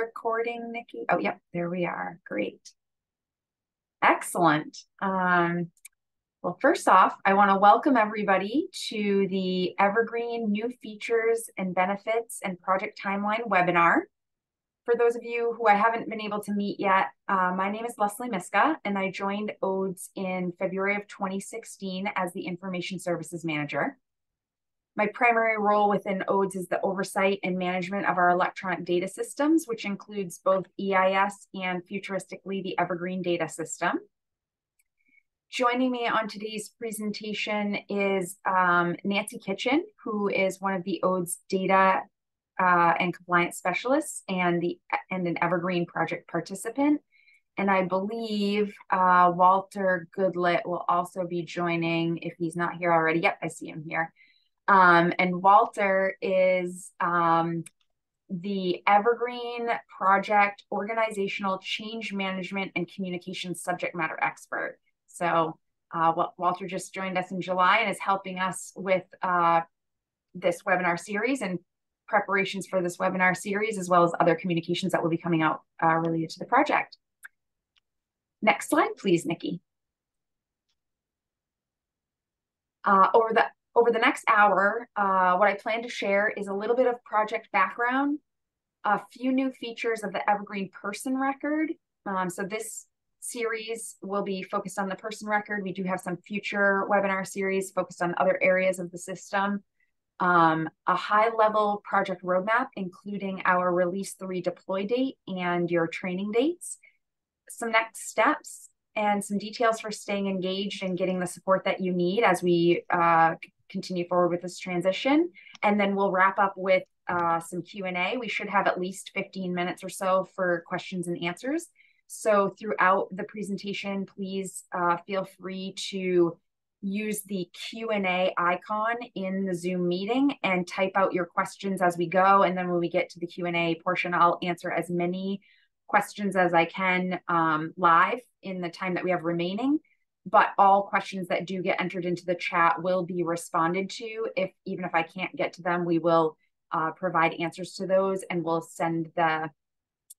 recording, Nikki? Oh, yep, there we are. Great. Excellent. Um, well, first off, I want to welcome everybody to the Evergreen New Features and Benefits and Project Timeline webinar. For those of you who I haven't been able to meet yet, uh, my name is Lesley Miska, and I joined OADS in February of 2016 as the Information Services Manager. My primary role within OADS is the oversight and management of our electronic data systems, which includes both EIS and futuristically the Evergreen data system. Joining me on today's presentation is um, Nancy Kitchen, who is one of the OADS data uh, and compliance specialists and the and an Evergreen project participant. And I believe uh, Walter Goodlet will also be joining if he's not here already. Yep, I see him here. Um, and Walter is um, the Evergreen Project Organizational Change Management and Communication Subject Matter Expert. So uh, Walter just joined us in July and is helping us with uh, this webinar series and preparations for this webinar series, as well as other communications that will be coming out uh, related to the project. Next slide, please, Nikki. Uh, over the over the next hour, uh, what I plan to share is a little bit of project background, a few new features of the Evergreen person record. Um, so this series will be focused on the person record. We do have some future webinar series focused on other areas of the system. Um, a high level project roadmap, including our release three deploy date and your training dates. Some next steps and some details for staying engaged and getting the support that you need as we uh, continue forward with this transition. And then we'll wrap up with uh, some Q&A. We should have at least 15 minutes or so for questions and answers. So throughout the presentation, please uh, feel free to use the Q&A icon in the Zoom meeting and type out your questions as we go. And then when we get to the Q&A portion, I'll answer as many questions as I can um, live in the time that we have remaining but all questions that do get entered into the chat will be responded to. If even if I can't get to them, we will uh, provide answers to those and we'll send the,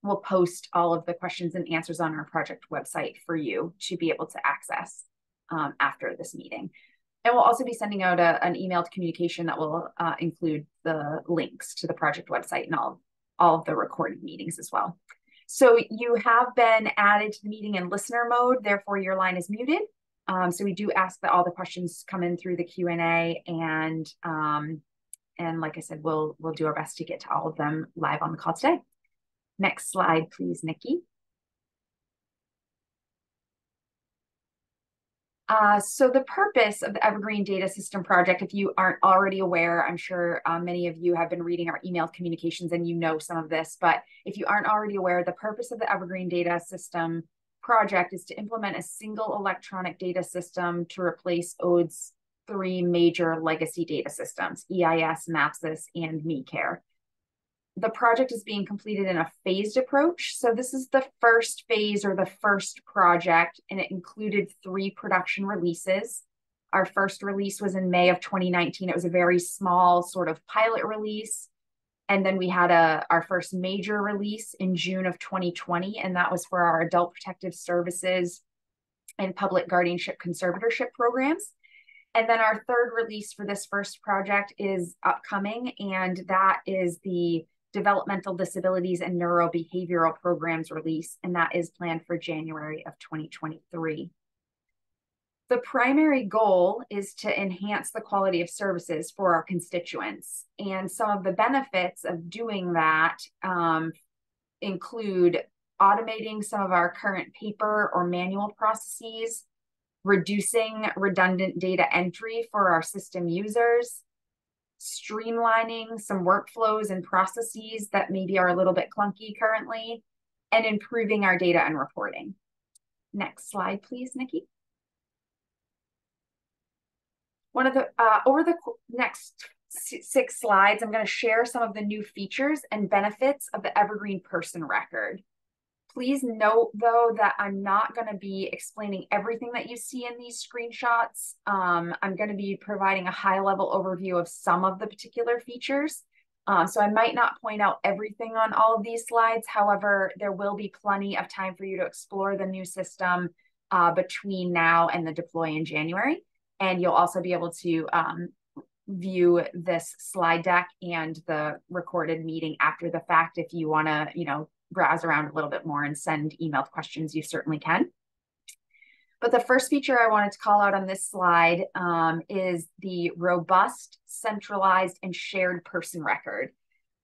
we'll post all of the questions and answers on our project website for you to be able to access um, after this meeting. And we'll also be sending out a, an emailed communication that will uh, include the links to the project website and all, all of the recorded meetings as well. So you have been added to the meeting in listener mode, therefore your line is muted. Um, so we do ask that all the questions come in through the Q&A and um, and like I said, we'll we'll do our best to get to all of them live on the call today. Next slide, please, Nikki. Uh, so the purpose of the Evergreen Data System Project, if you aren't already aware, I'm sure uh, many of you have been reading our email communications and you know some of this, but if you aren't already aware, the purpose of the Evergreen Data System Project is to implement a single electronic data system to replace OAD's three major legacy data systems, EIS, MAPSIS, and MeCare the project is being completed in a phased approach. So this is the first phase or the first project, and it included three production releases. Our first release was in May of 2019. It was a very small sort of pilot release. And then we had a our first major release in June of 2020, and that was for our adult protective services and public guardianship conservatorship programs. And then our third release for this first project is upcoming, and that is the developmental disabilities and neurobehavioral programs release, and that is planned for January of 2023. The primary goal is to enhance the quality of services for our constituents. And some of the benefits of doing that um, include automating some of our current paper or manual processes, reducing redundant data entry for our system users, streamlining some workflows and processes that maybe are a little bit clunky currently, and improving our data and reporting. Next slide, please, Nikki. One of the, uh, over the next six slides, I'm going to share some of the new features and benefits of the Evergreen Person Record. Please note, though, that I'm not going to be explaining everything that you see in these screenshots. Um, I'm going to be providing a high-level overview of some of the particular features. Um, so I might not point out everything on all of these slides. However, there will be plenty of time for you to explore the new system uh, between now and the deploy in January. And you'll also be able to um, view this slide deck and the recorded meeting after the fact. If you want to, you know, browse around a little bit more and send emailed questions, you certainly can. But the first feature I wanted to call out on this slide um, is the robust, centralized, and shared person record.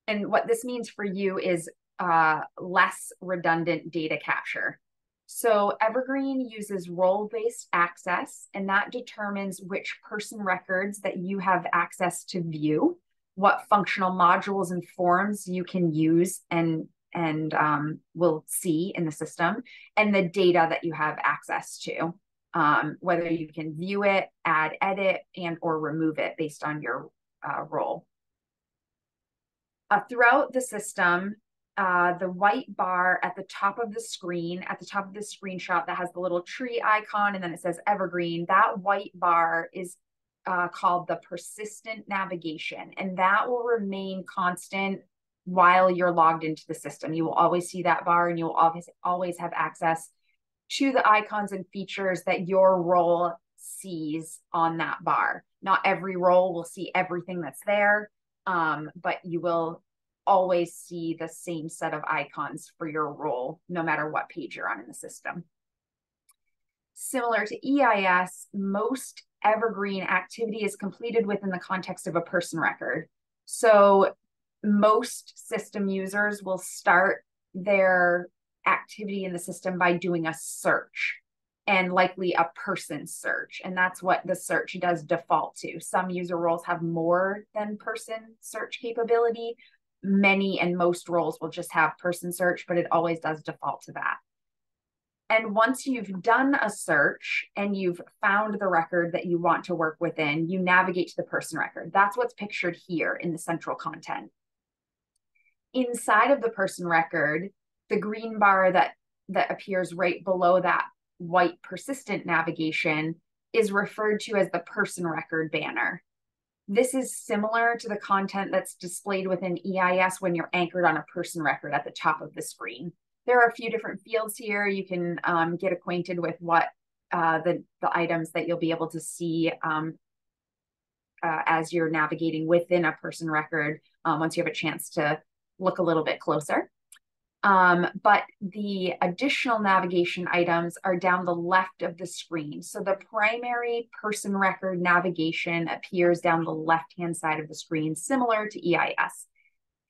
And what this means for you is uh, less redundant data capture. So Evergreen uses role-based access, and that determines which person records that you have access to view, what functional modules and forms you can use and and um, will see in the system, and the data that you have access to, um, whether you can view it, add, edit, and or remove it based on your uh, role. Uh, throughout the system, uh, the white bar at the top of the screen, at the top of the screenshot that has the little tree icon and then it says evergreen, that white bar is uh, called the persistent navigation. And that will remain constant while you're logged into the system. You will always see that bar and you'll always, always have access to the icons and features that your role sees on that bar. Not every role will see everything that's there, um, but you will always see the same set of icons for your role, no matter what page you're on in the system. Similar to EIS, most evergreen activity is completed within the context of a person record. So most system users will start their activity in the system by doing a search and likely a person search. And that's what the search does default to. Some user roles have more than person search capability, many and most roles will just have person search, but it always does default to that. And once you've done a search and you've found the record that you want to work within, you navigate to the person record. That's what's pictured here in the central content. Inside of the person record, the green bar that, that appears right below that white persistent navigation is referred to as the person record banner. This is similar to the content that's displayed within EIS when you're anchored on a person record at the top of the screen. There are a few different fields here. You can um, get acquainted with what uh, the, the items that you'll be able to see um, uh, as you're navigating within a person record um, once you have a chance to look a little bit closer. Um, but the additional navigation items are down the left of the screen. So the primary person record navigation appears down the left-hand side of the screen, similar to EIS.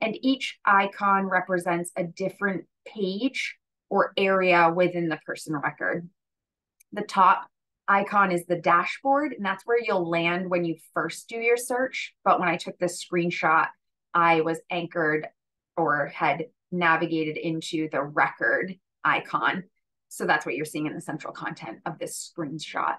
And each icon represents a different page or area within the person record. The top icon is the dashboard, and that's where you'll land when you first do your search. But when I took this screenshot, I was anchored or had navigated into the record icon. So that's what you're seeing in the central content of this screenshot.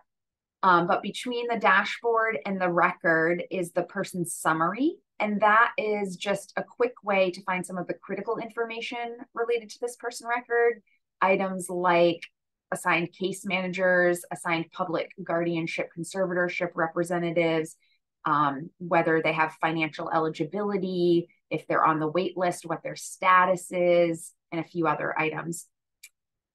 Um, but between the dashboard and the record is the person's summary. And that is just a quick way to find some of the critical information related to this person record. Items like assigned case managers, assigned public guardianship conservatorship representatives, um, whether they have financial eligibility, if they're on the wait list, what their status is, and a few other items.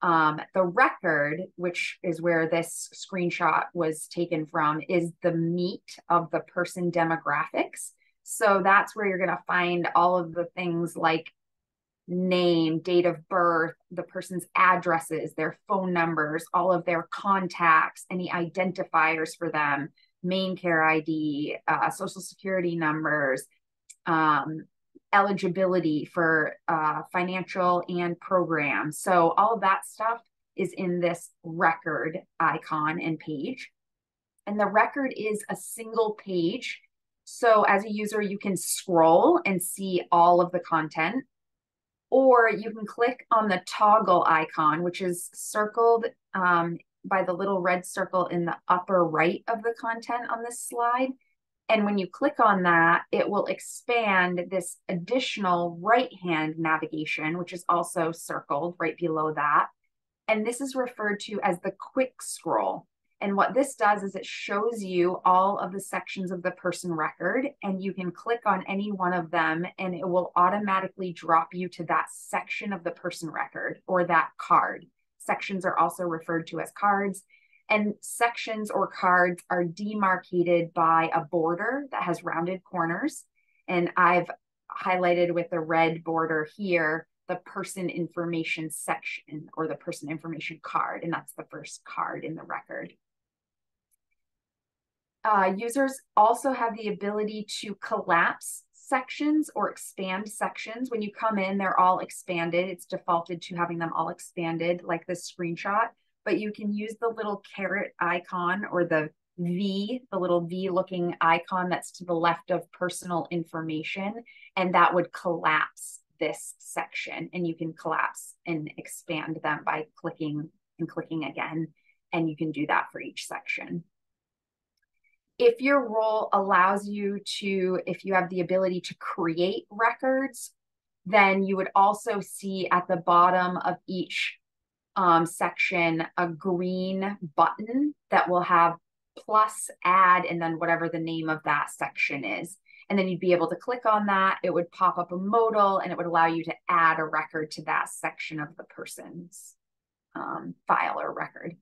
Um, the record, which is where this screenshot was taken from, is the meat of the person demographics. So that's where you're going to find all of the things like name, date of birth, the person's addresses, their phone numbers, all of their contacts, any identifiers for them, MaineCare ID, uh, social security numbers, um, eligibility for uh, financial and programs. So all of that stuff is in this record icon and page. And the record is a single page. So as a user, you can scroll and see all of the content, or you can click on the toggle icon, which is circled um, by the little red circle in the upper right of the content on this slide. And when you click on that, it will expand this additional right hand navigation, which is also circled right below that. And this is referred to as the quick scroll. And what this does is it shows you all of the sections of the person record, and you can click on any one of them, and it will automatically drop you to that section of the person record or that card. Sections are also referred to as cards, and sections or cards are demarcated by a border that has rounded corners. And I've highlighted with the red border here the person information section or the person information card, and that's the first card in the record. Uh, users also have the ability to collapse sections or expand sections. When you come in, they're all expanded. It's defaulted to having them all expanded like this screenshot, but you can use the little caret icon or the V, the little V looking icon that's to the left of personal information, and that would collapse this section. And you can collapse and expand them by clicking and clicking again. And you can do that for each section if your role allows you to, if you have the ability to create records, then you would also see at the bottom of each um, section a green button that will have plus add and then whatever the name of that section is. And then you'd be able to click on that. It would pop up a modal and it would allow you to add a record to that section of the person's um, file or record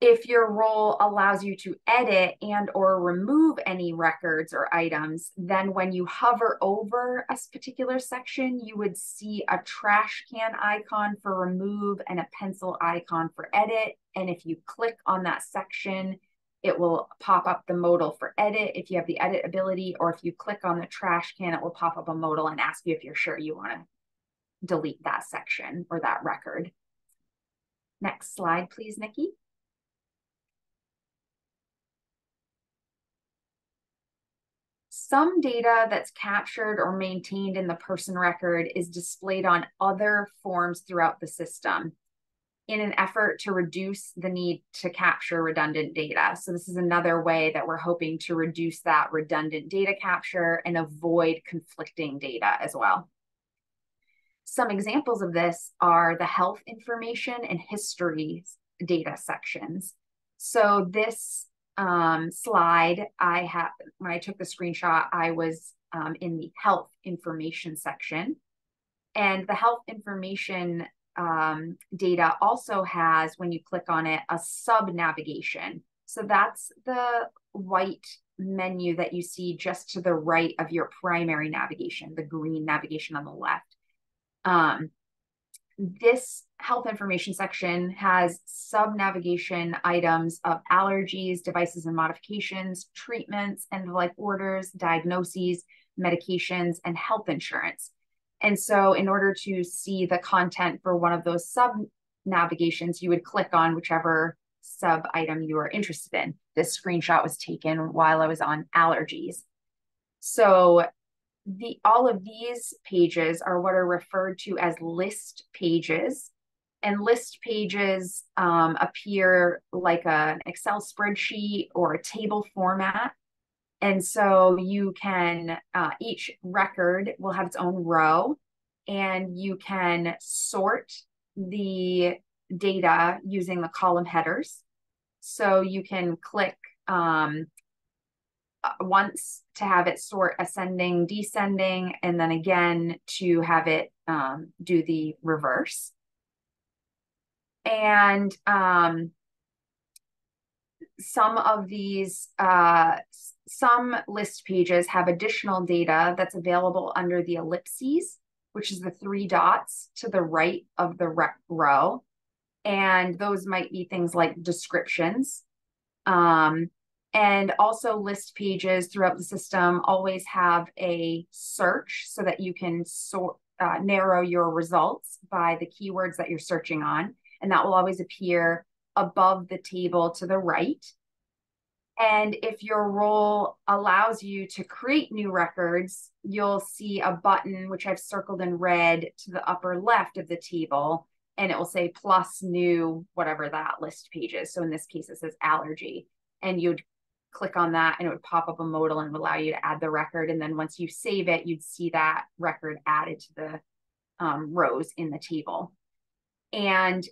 if your role allows you to edit and or remove any records or items then when you hover over a particular section you would see a trash can icon for remove and a pencil icon for edit. And if you click on that section it will pop up the modal for edit if you have the edit ability or if you click on the trash can it will pop up a modal and ask you if you're sure you want to delete that section or that record. Next slide please nikki some data that's captured or maintained in the person record is displayed on other forms throughout the system in an effort to reduce the need to capture redundant data. So this is another way that we're hoping to reduce that redundant data capture and avoid conflicting data as well. Some examples of this are the health information and history data sections. So this um, slide, I have when I took the screenshot, I was um, in the health information section. And the health information um, data also has, when you click on it, a sub navigation. So that's the white menu that you see just to the right of your primary navigation, the green navigation on the left. Um, this health information section has sub navigation items of allergies, devices and modifications, treatments, end of life orders, diagnoses, medications, and health insurance. And so, in order to see the content for one of those sub navigations, you would click on whichever sub item you are interested in. This screenshot was taken while I was on allergies. So, the all of these pages are what are referred to as list pages and list pages um, appear like an excel spreadsheet or a table format and so you can uh, each record will have its own row and you can sort the data using the column headers so you can click um, uh, once to have it sort ascending, descending, and then again to have it um, do the reverse. And um, some of these, uh, some list pages have additional data that's available under the ellipses, which is the three dots to the right of the row. And those might be things like descriptions. Um, and also list pages throughout the system always have a search so that you can sort uh, narrow your results by the keywords that you're searching on and that will always appear above the table to the right and if your role allows you to create new records, you'll see a button, which I've circled in red to the upper left of the table, and it will say plus new, whatever that list page is. So in this case, it says allergy. And you'd click on that and it would pop up a modal and allow you to add the record. And then once you save it, you'd see that record added to the um, rows in the table. And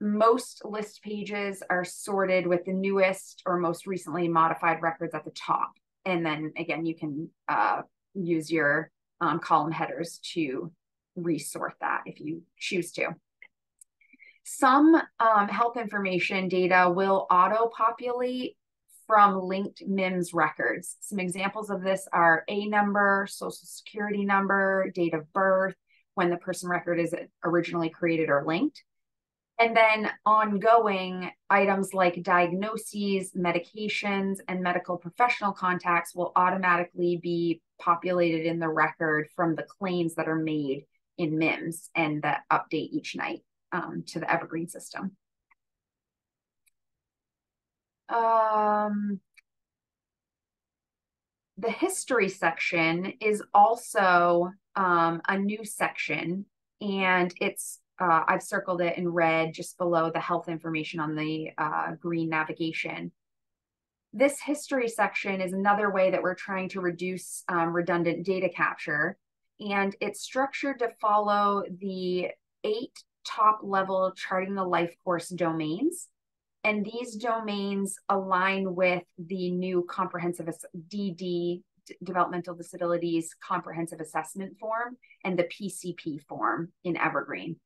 most list pages are sorted with the newest or most recently modified records at the top. And then again, you can uh, use your um, column headers to resort that if you choose to. Some um, health information data will auto-populate from linked MIHMS records. Some examples of this are A number, social security number, date of birth, when the person record is originally created or linked. And then ongoing items like diagnoses, medications, and medical professional contacts will automatically be populated in the record from the claims that are made in MIHMS and that update each night um, to the Evergreen system. Um, the history section is also um, a new section and it's uh, I've circled it in red just below the health information on the uh, green navigation. This history section is another way that we're trying to reduce um, redundant data capture. And it's structured to follow the eight top level charting the life course domains. And these domains align with the new comprehensive DD, developmental disabilities comprehensive assessment form, and the PCP form in Evergreen.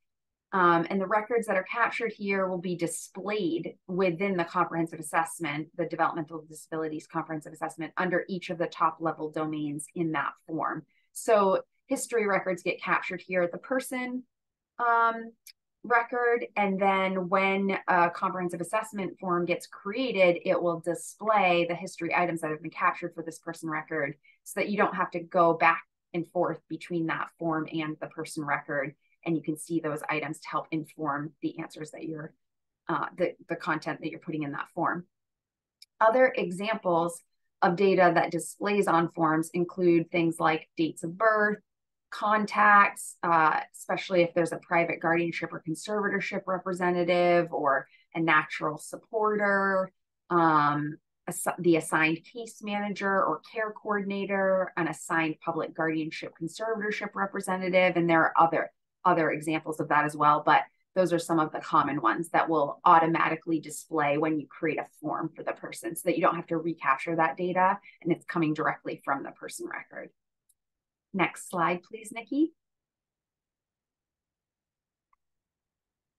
Um, and the records that are captured here will be displayed within the comprehensive assessment, the developmental disabilities comprehensive assessment under each of the top level domains in that form. So history records get captured here at the person um, record. And then when a comprehensive assessment form gets created, it will display the history items that have been captured for this person record so that you don't have to go back and forth between that form and the person record and you can see those items to help inform the answers that you're uh, the, the content that you're putting in that form. Other examples of data that displays on forms include things like dates of birth, contacts, uh, especially if there's a private guardianship or conservatorship representative or a natural supporter, um, the assigned case manager or care coordinator, an assigned public guardianship conservatorship representative, and there are other other examples of that as well, but those are some of the common ones that will automatically display when you create a form for the person so that you don't have to recapture that data and it's coming directly from the person record. Next slide, please, Nikki.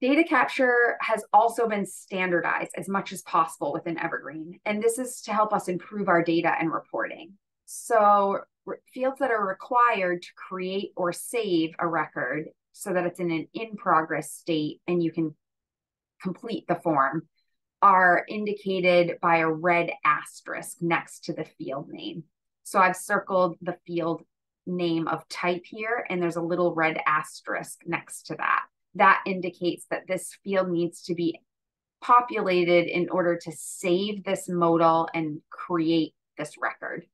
Data capture has also been standardized as much as possible within Evergreen, and this is to help us improve our data and reporting. So fields that are required to create or save a record so that it's in an in progress state and you can complete the form are indicated by a red asterisk next to the field name. So I've circled the field name of type here, and there's a little red asterisk next to that. That indicates that this field needs to be populated in order to save this modal and create this record.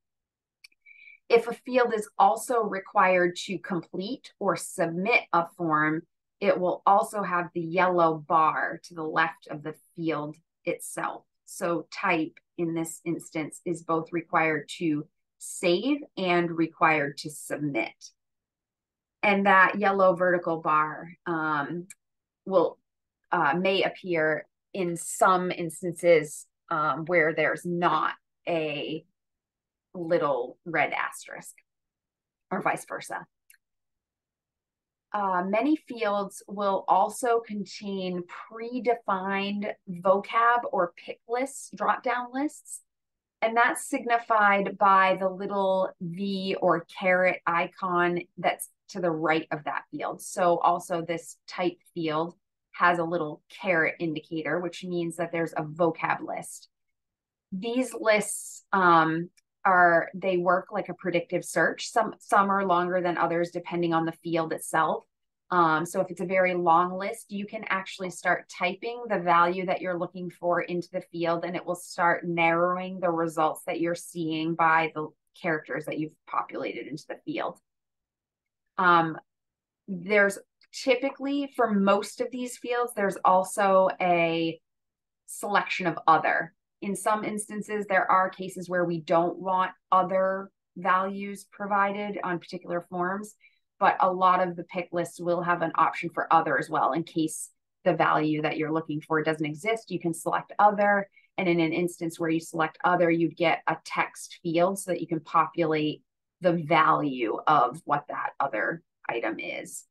If a field is also required to complete or submit a form, it will also have the yellow bar to the left of the field itself. So type in this instance is both required to save and required to submit. And that yellow vertical bar um, will uh, may appear in some instances um, where there's not a little red asterisk or vice versa. Uh, many fields will also contain predefined vocab or pick lists, drop-down lists, and that's signified by the little V or caret icon that's to the right of that field. So also this type field has a little caret indicator, which means that there's a vocab list. These lists um, are they work like a predictive search. Some some are longer than others depending on the field itself. Um, so if it's a very long list, you can actually start typing the value that you're looking for into the field and it will start narrowing the results that you're seeing by the characters that you've populated into the field. Um, there's typically for most of these fields, there's also a selection of other in some instances, there are cases where we don't want other values provided on particular forms, but a lot of the pick lists will have an option for other as well in case the value that you're looking for doesn't exist, you can select other. And in an instance where you select other, you'd get a text field so that you can populate the value of what that other item is.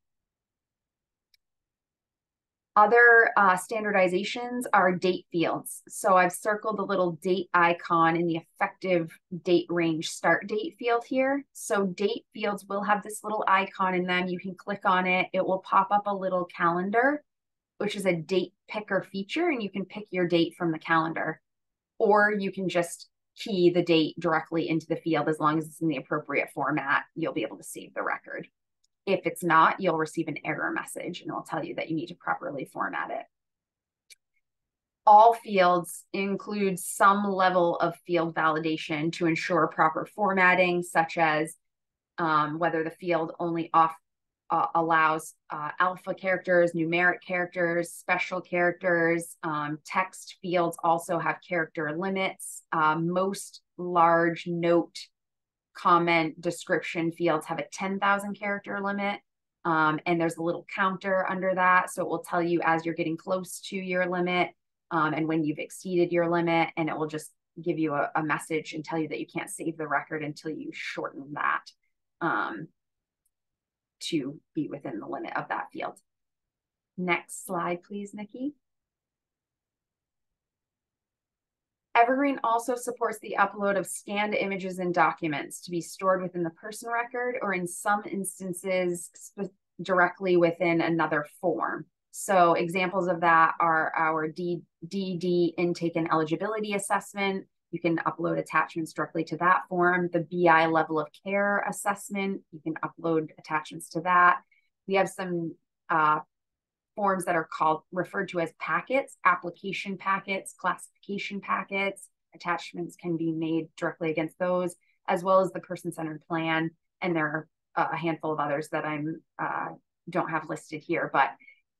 Other uh, standardizations are date fields. So I've circled the little date icon in the effective date range start date field here. So date fields will have this little icon in them. You can click on it. It will pop up a little calendar, which is a date picker feature, and you can pick your date from the calendar. Or you can just key the date directly into the field as long as it's in the appropriate format, you'll be able to save the record. If it's not, you'll receive an error message and it'll tell you that you need to properly format it. All fields include some level of field validation to ensure proper formatting, such as um, whether the field only off, uh, allows uh, alpha characters, numeric characters, special characters. Um, text fields also have character limits. Uh, most large note comment description fields have a 10,000 character limit. Um, and there's a little counter under that. So it will tell you as you're getting close to your limit um, and when you've exceeded your limit, and it will just give you a, a, message and tell you that you can't save the record until you shorten that um, to be within the limit of that field. Next slide, please, Nikki. Evergreen also supports the upload of scanned images and documents to be stored within the person record or in some instances directly within another form. So examples of that are our D DD intake and eligibility assessment. You can upload attachments directly to that form. The BI level of care assessment, you can upload attachments to that. We have some uh, forms that are called referred to as packets, application packets, classification packets. Attachments can be made directly against those, as well as the person-centered plan. And there are a handful of others that I'm uh, don't have listed here. But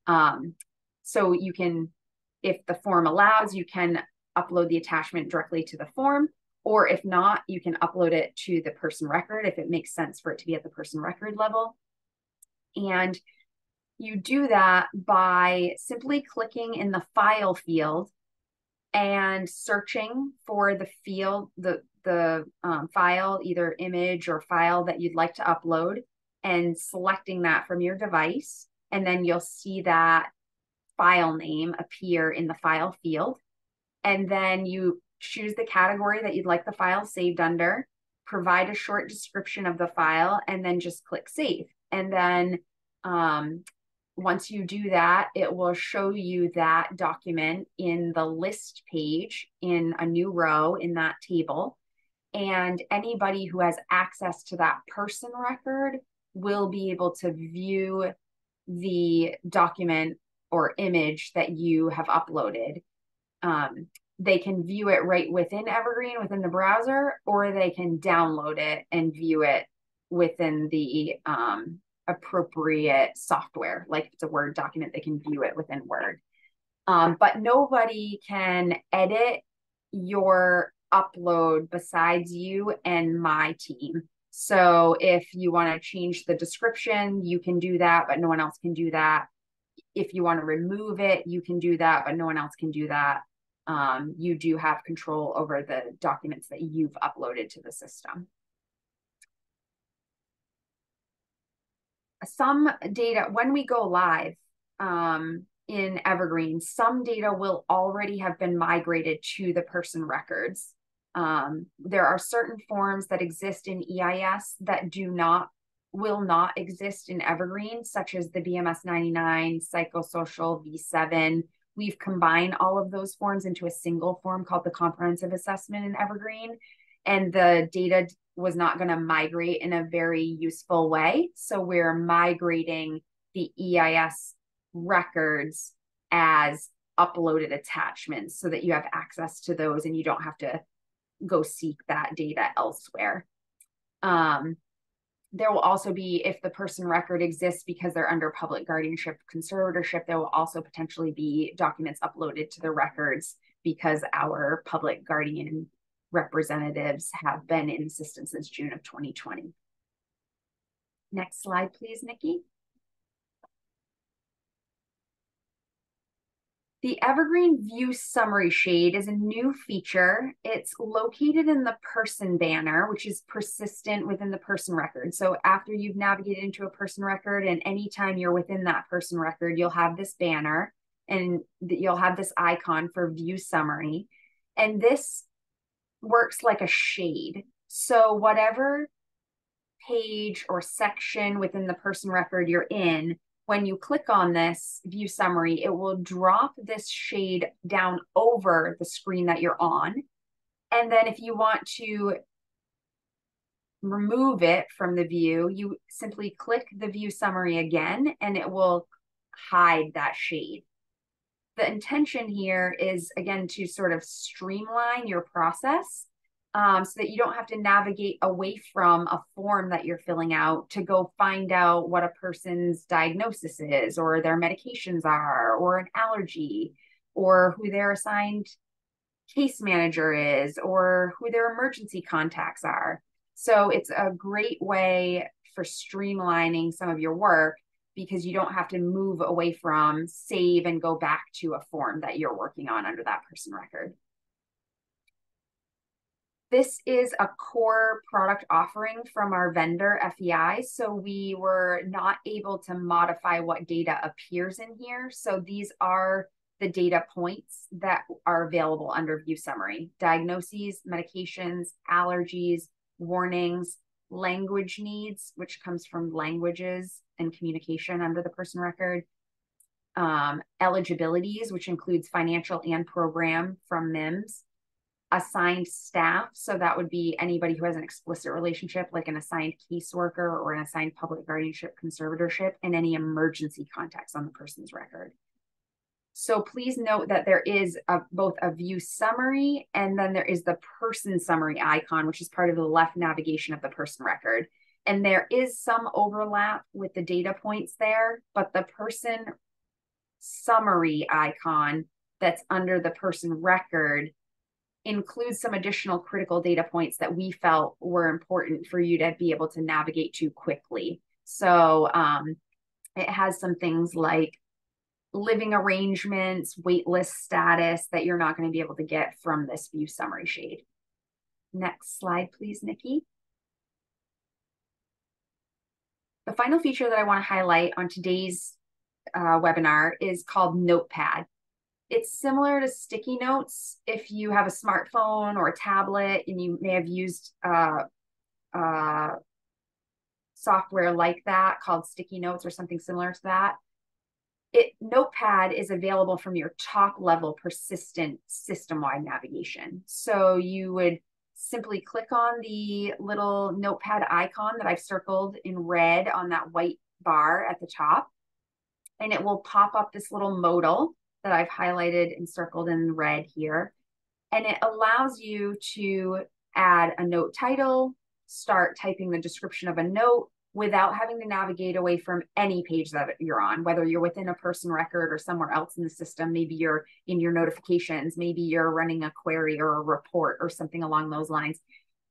um, so you can, if the form allows, you can upload the attachment directly to the form. Or if not, you can upload it to the person record if it makes sense for it to be at the person record level. And you do that by simply clicking in the file field and searching for the field, the, the um, file, either image or file that you'd like to upload and selecting that from your device. And then you'll see that file name appear in the file field. And then you choose the category that you'd like the file saved under, provide a short description of the file, and then just click save. And then um, once you do that, it will show you that document in the list page in a new row in that table. And anybody who has access to that person record will be able to view the document or image that you have uploaded. Um, they can view it right within Evergreen within the browser, or they can download it and view it within the um, appropriate software. Like if it's a Word document, they can view it within Word. Um, but nobody can edit your upload besides you and my team. So if you want to change the description, you can do that, but no one else can do that. If you want to remove it, you can do that, but no one else can do that. Um, you do have control over the documents that you've uploaded to the system. Some data, when we go live um, in Evergreen, some data will already have been migrated to the person records. Um, there are certain forms that exist in EIS that do not, will not exist in Evergreen, such as the BMS 99, psychosocial V7. We've combined all of those forms into a single form called the comprehensive assessment in Evergreen. And the data was not going to migrate in a very useful way. So we're migrating the EIS records as uploaded attachments so that you have access to those and you don't have to go seek that data elsewhere. Um, there will also be, if the person record exists because they're under public guardianship conservatorship, there will also potentially be documents uploaded to the records because our public guardian representatives have been in the system since June of 2020. Next slide, please, Nikki. The Evergreen View Summary Shade is a new feature. It's located in the person banner, which is persistent within the person record. So after you've navigated into a person record and anytime you're within that person record, you'll have this banner and you'll have this icon for view summary. And this works like a shade. So whatever page or section within the person record you're in, when you click on this view summary, it will drop this shade down over the screen that you're on. And then if you want to remove it from the view, you simply click the view summary again and it will hide that shade. The intention here is again to sort of streamline your process um, so that you don't have to navigate away from a form that you're filling out to go find out what a person's diagnosis is or their medications are or an allergy or who their assigned case manager is or who their emergency contacts are. So it's a great way for streamlining some of your work because you don't have to move away from save and go back to a form that you're working on under that person record. This is a core product offering from our vendor, FEI. So we were not able to modify what data appears in here. So these are the data points that are available under View Summary. Diagnoses, medications, allergies, warnings, language needs, which comes from languages and communication under the person record, um, eligibilities, which includes financial and program from MIHMS, assigned staff. So that would be anybody who has an explicit relationship, like an assigned caseworker or an assigned public guardianship conservatorship, and any emergency contacts on the person's record. So please note that there is a, both a view summary and then there is the person summary icon, which is part of the left navigation of the person record. And there is some overlap with the data points there, but the person summary icon that's under the person record includes some additional critical data points that we felt were important for you to be able to navigate to quickly. So um, it has some things like living arrangements, waitlist status that you're not going to be able to get from this view summary shade. Next slide, please, Nikki. The final feature that I want to highlight on today's uh, webinar is called Notepad. It's similar to sticky notes if you have a smartphone or a tablet and you may have used uh, uh, software like that called sticky notes or something similar to that. It Notepad is available from your top level persistent system-wide navigation. So you would simply click on the little notepad icon that I've circled in red on that white bar at the top, and it will pop up this little modal that I've highlighted and circled in red here. And it allows you to add a note title, start typing the description of a note without having to navigate away from any page that you're on, whether you're within a person record or somewhere else in the system. Maybe you're in your notifications, maybe you're running a query or a report or something along those lines.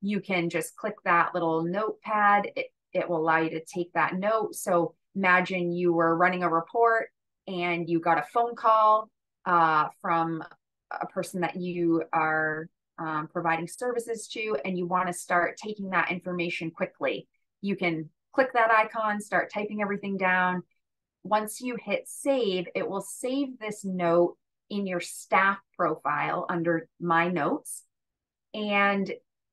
You can just click that little notepad. It, it will allow you to take that note. So imagine you were running a report and you got a phone call uh, from a person that you are um, providing services to, and you want to start taking that information quickly, you can click that icon, start typing everything down. Once you hit save, it will save this note in your staff profile under My Notes. And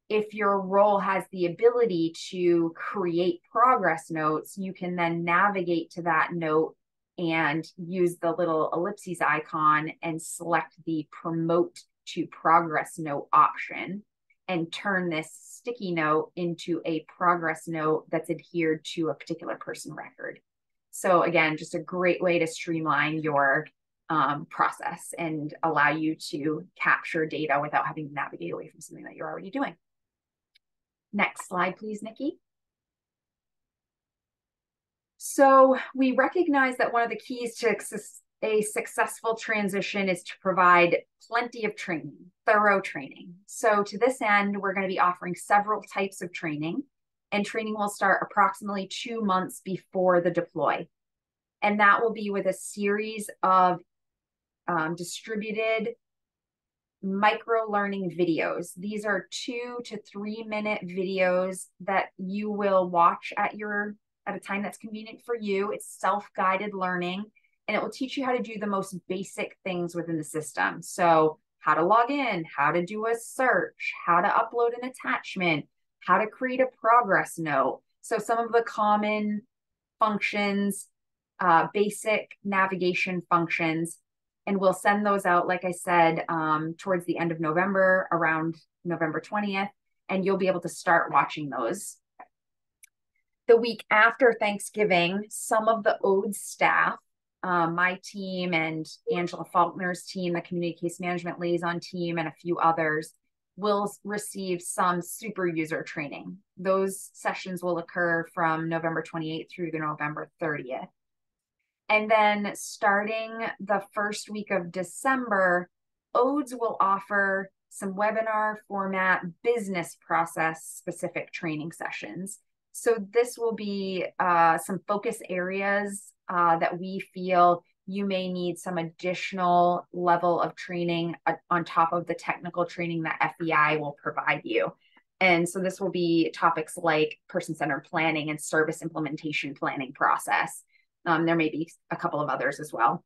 if your role has the ability to create progress notes, you can then navigate to that note and use the little ellipses icon and select the promote to progress note option and turn this sticky note into a progress note that's adhered to a particular person record. So again, just a great way to streamline your um, process and allow you to capture data without having to navigate away from something that you're already doing. Next slide, please, Nikki. So we recognize that one of the keys to a successful transition is to provide plenty of training, thorough training. So to this end, we're going to be offering several types of training and training will start approximately two months before the deploy. And that will be with a series of um, distributed micro learning videos. These are two to three minute videos that you will watch at your at a time that's convenient for you. It's self-guided learning and it will teach you how to do the most basic things within the system. So how to log in, how to do a search, how to upload an attachment, how to create a progress note. So some of the common functions, uh, basic navigation functions and we'll send those out, like I said, um, towards the end of November, around November 20th, and you'll be able to start watching those. The week after Thanksgiving, some of the OADS staff, um, my team and Angela Faulkner's team, the community case management liaison team, and a few others will receive some super user training. Those sessions will occur from November 28th through the November 30th. And then starting the first week of December, OADS will offer some webinar format business process specific training sessions. So this will be uh, some focus areas uh, that we feel you may need some additional level of training on top of the technical training that FEI will provide you. And so this will be topics like person-centered planning and service implementation planning process. Um, there may be a couple of others as well.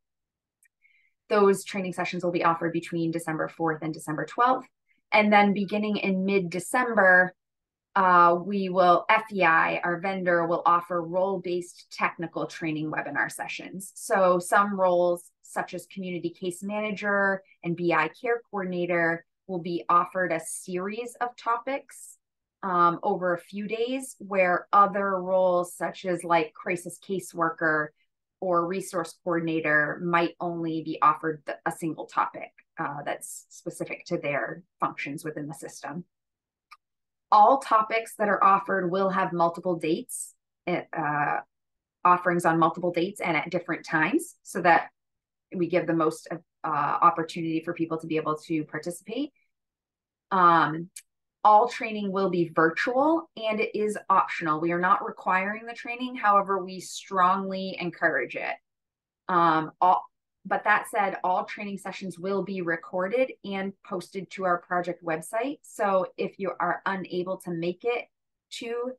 Those training sessions will be offered between December 4th and December 12th. And then beginning in mid-December, uh, we will, FEI, our vendor, will offer role-based technical training webinar sessions. So some roles such as community case manager and BI care coordinator will be offered a series of topics um, over a few days, where other roles such as like crisis caseworker or resource coordinator might only be offered a single topic uh, that's specific to their functions within the system. All topics that are offered will have multiple dates, uh, offerings on multiple dates and at different times so that we give the most uh, opportunity for people to be able to participate. Um, all training will be virtual and it is optional. We are not requiring the training. However, we strongly encourage it. Um, all, but that said, all training sessions will be recorded and posted to our project website. So if you are unable to make it to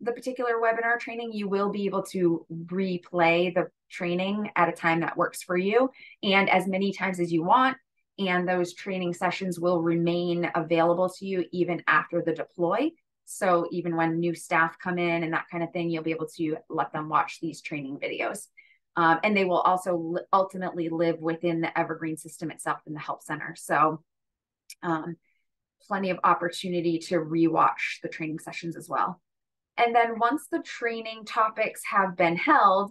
the particular webinar training, you will be able to replay the training at a time that works for you and as many times as you want and those training sessions will remain available to you even after the deploy. So even when new staff come in and that kind of thing, you'll be able to let them watch these training videos. Um, and they will also ultimately live within the Evergreen system itself in the help center. So um, plenty of opportunity to rewatch the training sessions as well. And then once the training topics have been held,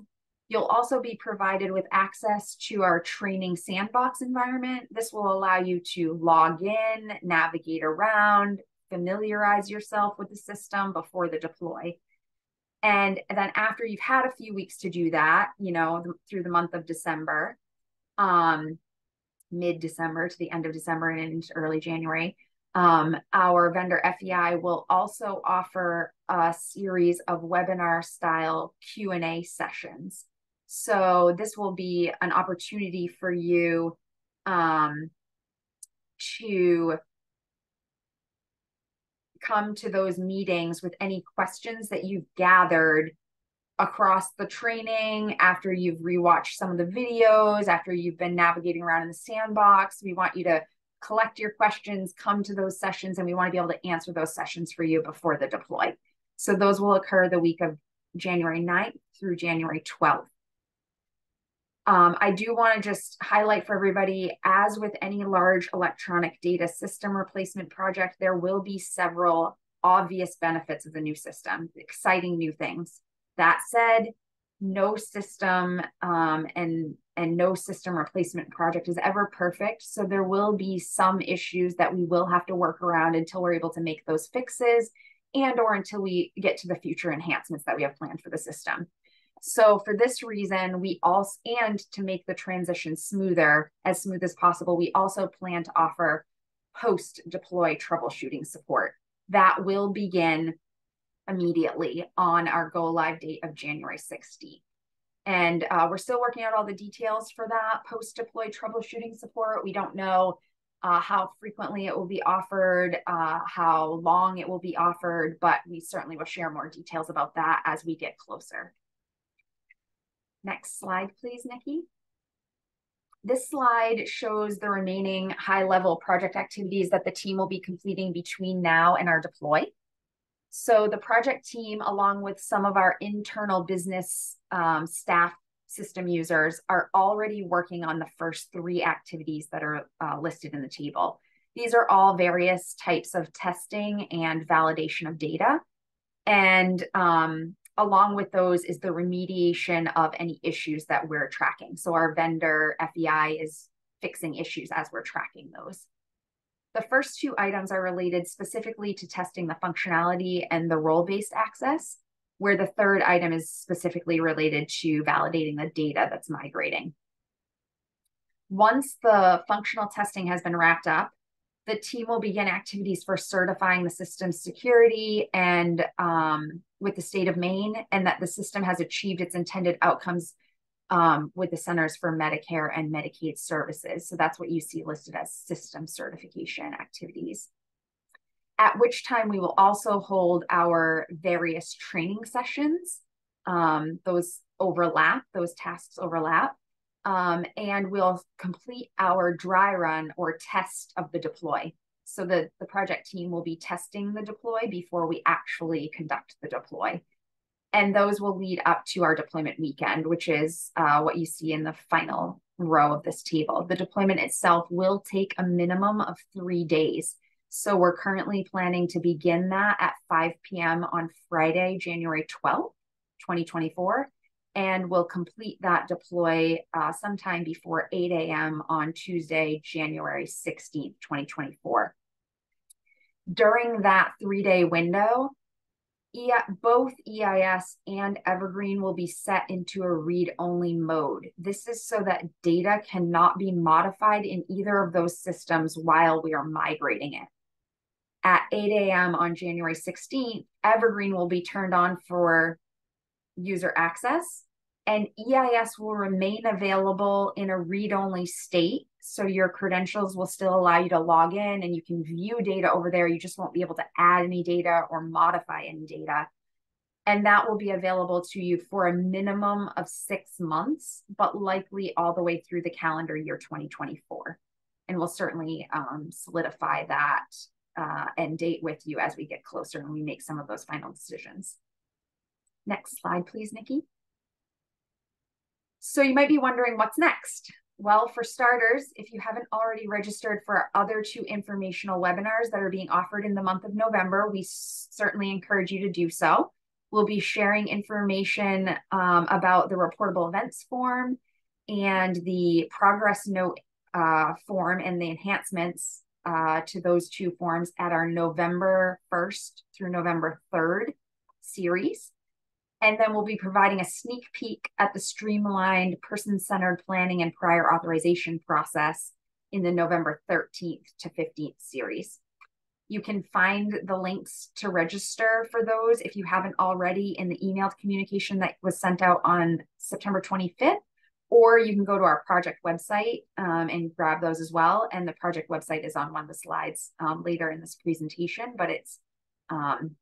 You'll also be provided with access to our training sandbox environment. This will allow you to log in, navigate around, familiarize yourself with the system before the deploy. And then after you've had a few weeks to do that, you know, through the month of December, um, mid December to the end of December and into early January, um, our vendor FEI will also offer a series of webinar style Q&A sessions. So this will be an opportunity for you um, to come to those meetings with any questions that you've gathered across the training after you've rewatched some of the videos after you've been navigating around in the sandbox we want you to collect your questions come to those sessions and we want to be able to answer those sessions for you before the deploy. So those will occur the week of january 9th through january 12th um, I do want to just highlight for everybody, as with any large electronic data system replacement project, there will be several obvious benefits of the new system, exciting new things. That said, no system um, and and no system replacement project is ever perfect. So there will be some issues that we will have to work around until we're able to make those fixes and or until we get to the future enhancements that we have planned for the system. So for this reason, we also, and to make the transition smoother, as smooth as possible, we also plan to offer post deploy troubleshooting support. That will begin immediately on our go live date of January 16th. And uh, we're still working out all the details for that post-deploy troubleshooting support. We don't know uh, how frequently it will be offered, uh, how long it will be offered, but we certainly will share more details about that as we get closer. Next slide, please, Nikki. This slide shows the remaining high-level project activities that the team will be completing between now and our deploy. So the project team, along with some of our internal business um, staff system users, are already working on the first three activities that are uh, listed in the table. These are all various types of testing and validation of data. And um, along with those is the remediation of any issues that we're tracking. So our vendor FEI is fixing issues as we're tracking those. The first two items are related specifically to testing the functionality and the role-based access, where the third item is specifically related to validating the data that's migrating. Once the functional testing has been wrapped up, the team will begin activities for certifying the system's security and um, with the state of Maine, and that the system has achieved its intended outcomes um, with the Centers for Medicare and Medicaid Services. So that's what you see listed as system certification activities. At which time we will also hold our various training sessions. Um, those overlap, those tasks overlap. Um, and we'll complete our dry run or test of the deploy. So the, the project team will be testing the deploy before we actually conduct the deploy and those will lead up to our deployment weekend, which is uh, what you see in the final row of this table. The deployment itself will take a minimum of three days. So we're currently planning to begin that at 5 p.m. on Friday, January 12th, 2024. And we'll complete that deploy uh, sometime before 8 a.m. on Tuesday, January 16th, 2024. During that three day window, E both EIS and Evergreen will be set into a read-only mode. This is so that data cannot be modified in either of those systems while we are migrating it. At 8 a.m. on January 16th, Evergreen will be turned on for user access and EIS will remain available in a read-only state. So your credentials will still allow you to log in and you can view data over there. You just won't be able to add any data or modify any data. And that will be available to you for a minimum of six months, but likely all the way through the calendar year 2024. And we'll certainly um, solidify that uh, end date with you as we get closer and we make some of those final decisions. Next slide, please, Nikki. So you might be wondering what's next? Well, for starters, if you haven't already registered for our other two informational webinars that are being offered in the month of November, we certainly encourage you to do so. We'll be sharing information um, about the reportable events form and the progress note uh, form and the enhancements uh, to those two forms at our November 1st through November 3rd series. And then we'll be providing a sneak peek at the streamlined person centered planning and prior authorization process in the November 13th to 15th series. You can find the links to register for those if you haven't already in the emailed communication that was sent out on September 25th, or you can go to our project website um, and grab those as well. And the project website is on one of the slides um, later in this presentation, but it's um,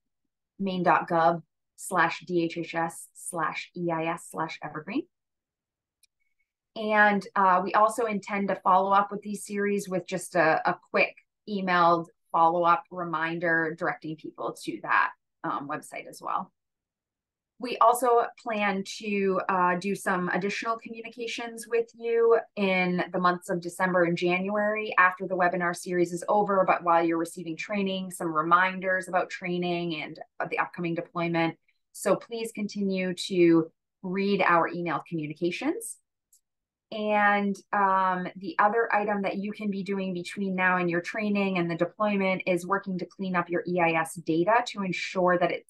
maine.gov slash DHHS slash EIS slash Evergreen. And uh, we also intend to follow up with these series with just a, a quick emailed follow up reminder directing people to that um, website as well. We also plan to uh, do some additional communications with you in the months of December and January after the webinar series is over, but while you're receiving training, some reminders about training and the upcoming deployment, so please continue to read our email communications. And um, the other item that you can be doing between now and your training and the deployment is working to clean up your EIS data to ensure that it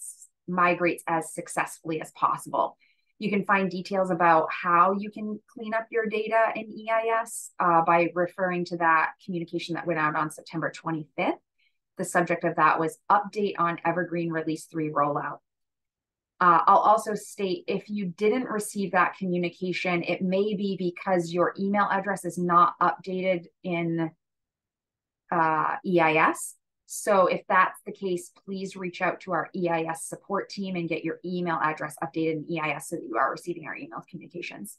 migrates as successfully as possible. You can find details about how you can clean up your data in EIS uh, by referring to that communication that went out on September 25th. The subject of that was update on Evergreen Release 3 rollout. Uh, I'll also state if you didn't receive that communication, it may be because your email address is not updated in uh, EIS. So if that's the case, please reach out to our EIS support team and get your email address updated in EIS so that you are receiving our email communications.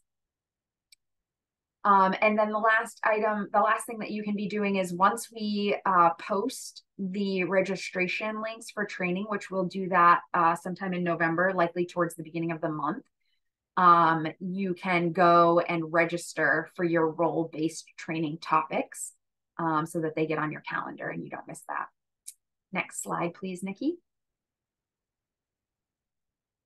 Um, and then the last item, the last thing that you can be doing is once we uh, post the registration links for training, which we'll do that uh, sometime in November, likely towards the beginning of the month, um, you can go and register for your role-based training topics um, so that they get on your calendar and you don't miss that. Next slide, please, Nikki.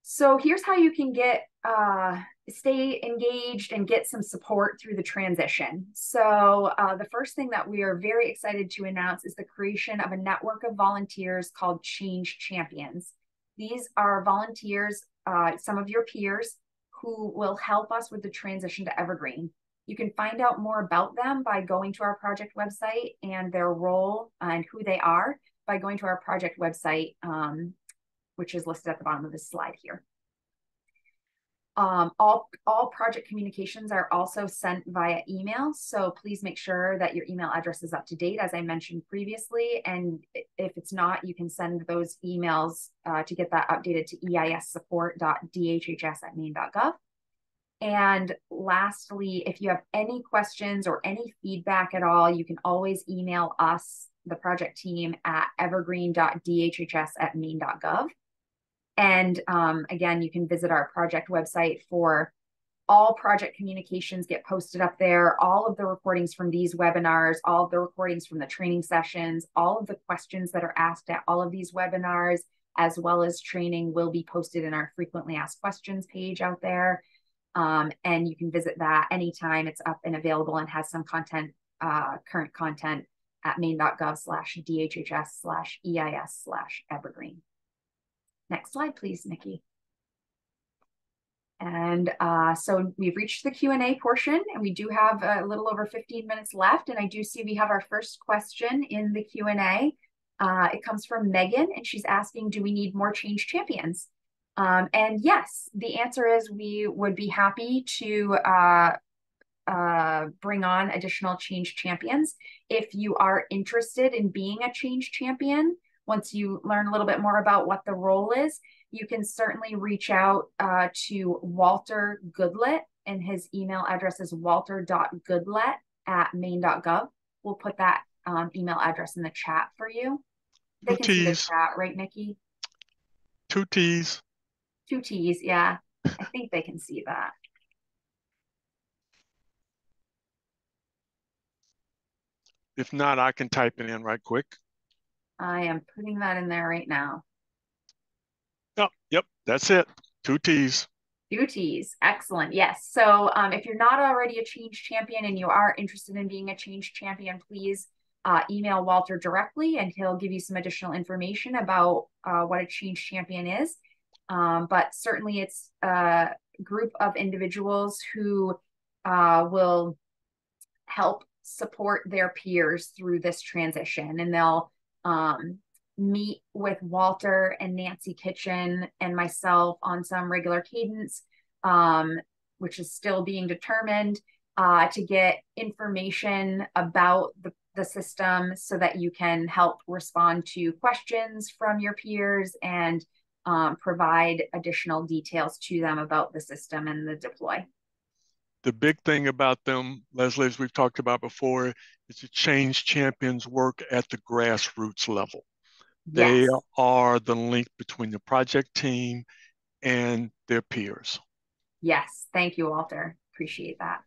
So here's how you can get uh, stay engaged and get some support through the transition. So uh, the first thing that we are very excited to announce is the creation of a network of volunteers called Change Champions. These are volunteers, uh, some of your peers, who will help us with the transition to Evergreen. You can find out more about them by going to our project website and their role and who they are by going to our project website, um, which is listed at the bottom of this slide here. Um, all, all project communications are also sent via email. So please make sure that your email address is up to date, as I mentioned previously. And if it's not, you can send those emails uh, to get that updated to eissupport.dhhs at maine.gov. And lastly, if you have any questions or any feedback at all, you can always email us, the project team, at evergreen.dhhs at maine.gov. And um, again, you can visit our project website for all project communications get posted up there, all of the recordings from these webinars, all of the recordings from the training sessions, all of the questions that are asked at all of these webinars, as well as training will be posted in our frequently asked questions page out there. Um, and you can visit that anytime it's up and available and has some content, uh, current content at maine.gov slash DHHS slash EIS slash evergreen. Next slide, please, Nikki. And uh, so we've reached the Q&A portion and we do have a little over 15 minutes left. And I do see we have our first question in the Q&A. Uh, it comes from Megan and she's asking, do we need more change champions? Um, and yes, the answer is we would be happy to uh, uh, bring on additional change champions. If you are interested in being a change champion, once you learn a little bit more about what the role is, you can certainly reach out uh, to Walter Goodlett, and his email address is walter.goodlett at maine.gov. We'll put that um, email address in the chat for you. They Two can T's. see the chat, right, Nikki? Two T's. Two T's, yeah. I think they can see that. If not, I can type it in right quick. I am putting that in there right now. Oh, yep, that's it. Two T's. Two T's. Excellent. Yes. So um, if you're not already a change champion and you are interested in being a change champion, please uh, email Walter directly and he'll give you some additional information about uh, what a change champion is. Um, but certainly it's a group of individuals who uh, will help support their peers through this transition and they'll um, meet with Walter and Nancy Kitchen and myself on some regular cadence, um, which is still being determined, uh, to get information about the, the system so that you can help respond to questions from your peers and um, provide additional details to them about the system and the deploy. The big thing about them, Lesley, as we've talked about before, is to change champions work at the grassroots level. Yes. They are the link between the project team and their peers. Yes, thank you, Walter. Appreciate that.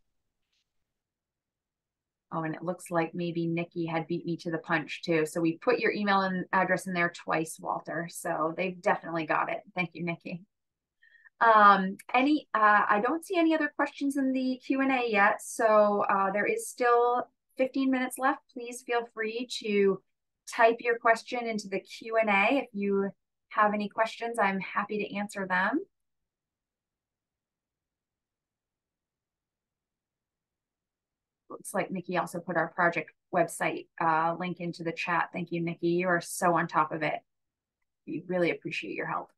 Oh, and it looks like maybe Nikki had beat me to the punch too. So we put your email and address in there twice, Walter. So they've definitely got it. Thank you, Nikki. Um, any, uh, I don't see any other questions in the Q&A yet, so uh, there is still 15 minutes left. Please feel free to type your question into the Q&A. If you have any questions, I'm happy to answer them. Looks like Nikki also put our project website uh, link into the chat. Thank you, Nikki. You are so on top of it. We really appreciate your help.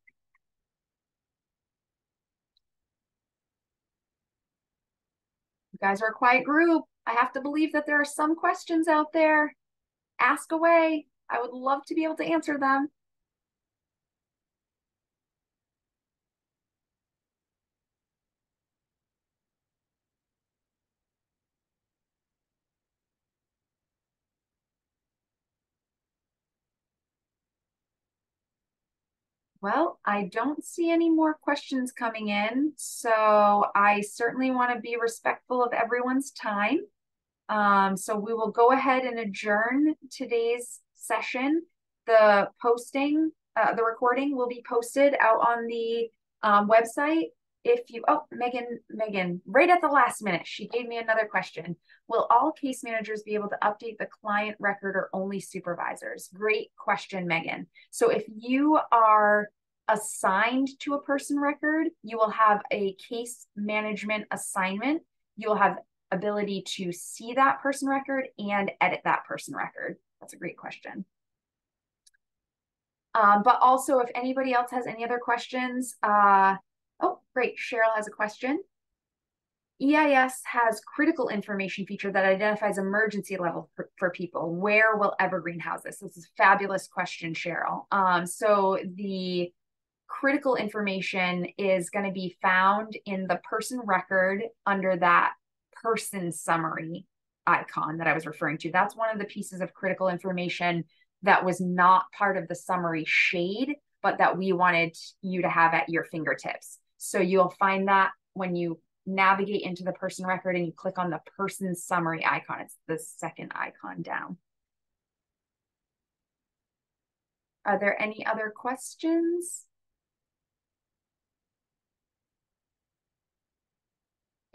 Guys are a quiet group. I have to believe that there are some questions out there. Ask away. I would love to be able to answer them. Well, I don't see any more questions coming in, so I certainly want to be respectful of everyone's time. Um, so we will go ahead and adjourn today's session. The posting, uh, the recording will be posted out on the um, website. If you, oh, Megan, Megan, right at the last minute, she gave me another question. Will all case managers be able to update the client record or only supervisors? Great question, Megan. So if you are assigned to a person record, you will have a case management assignment. You'll have ability to see that person record and edit that person record. That's a great question. Um, but also, if anybody else has any other questions, uh, oh, great, Cheryl has a question. EIS has critical information feature that identifies emergency level for, for, people. Where will Evergreen house this? This is a fabulous question, Cheryl. Um, so the critical information is going to be found in the person record under that person summary icon that I was referring to. That's one of the pieces of critical information that was not part of the summary shade, but that we wanted you to have at your fingertips. So you'll find that when you navigate into the person record and you click on the person summary icon. It's the second icon down. Are there any other questions?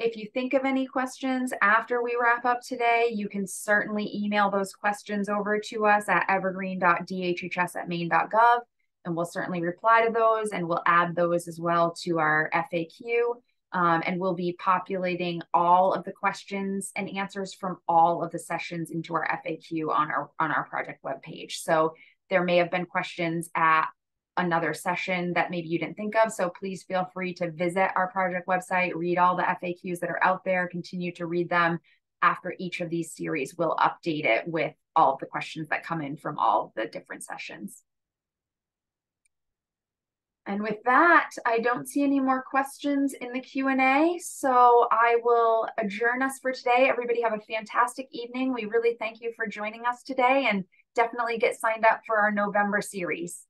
If you think of any questions after we wrap up today, you can certainly email those questions over to us at evergreen.dhhs at maine.gov, and we'll certainly reply to those and we'll add those as well to our FAQ. Um, and we'll be populating all of the questions and answers from all of the sessions into our FAQ on our on our project webpage. So there may have been questions at another session that maybe you didn't think of. So please feel free to visit our project website, read all the FAQs that are out there, continue to read them. After each of these series, we'll update it with all the questions that come in from all the different sessions. And with that, I don't see any more questions in the Q&A, so I will adjourn us for today. Everybody have a fantastic evening. We really thank you for joining us today and definitely get signed up for our November series.